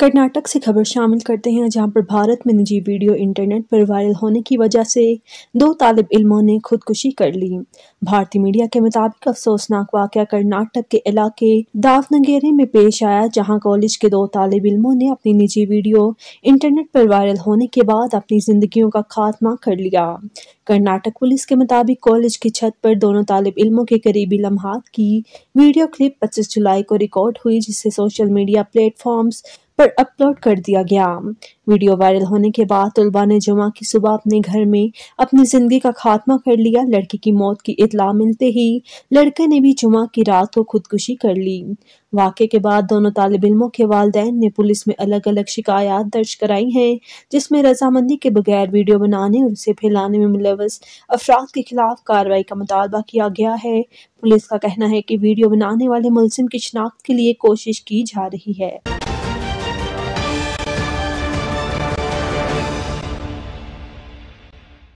कर्नाटक से खबर शामिल करते हैं, जहाँ पर भारत में निजी वीडियो इंटरनेट पर वायरल होने की वजह से दो तालब इल्मों ने खुदकुशी कर ली। भारतीय मीडिया के मुताबिक अफसोसनाक वाक़ कर्नाटक के इलाके दावनगेरे में पेश आया, जहाँ कॉलेज के दो तालब इल्मों ने अपनी निजी वीडियो इंटरनेट पर वायरल होने के बाद अपनी जिंदगियों का खात्मा कर लिया। कर्नाटक पुलिस के मुताबिक कॉलेज की छत पर दोनों तालब इल्मों के करीबी लम्हात की वीडियो क्लिप 25 जुलाई को रिकॉर्ड हुई, जिससे सोशल मीडिया प्लेटफॉर्म्स पर अपलोड कर दिया गया। वीडियो वायरल होने के बाद तलबा ने जुमा की सुबह अपने घर में अपनी ज़िंदगी का खात्मा कर लिया। लड़की की मौत की इतला मिलते ही लड़के ने भी जुमा की रात को खुदकुशी कर ली। वाक़े के बाद दोनों तालब इलमों के वालदेन ने पुलिस में अलग अलग शिकायत दर्ज कराई हैं, जिसमें रजामंदी के बगैर वीडियो बनाने और उसे फैलाने में मुलवस अफराद के खिलाफ कार्रवाई का मुतालबा किया गया है। पुलिस का कहना है कि वीडियो बनाने वाले मुलजिम की शनाख्त के लिए कोशिश की जा रही है।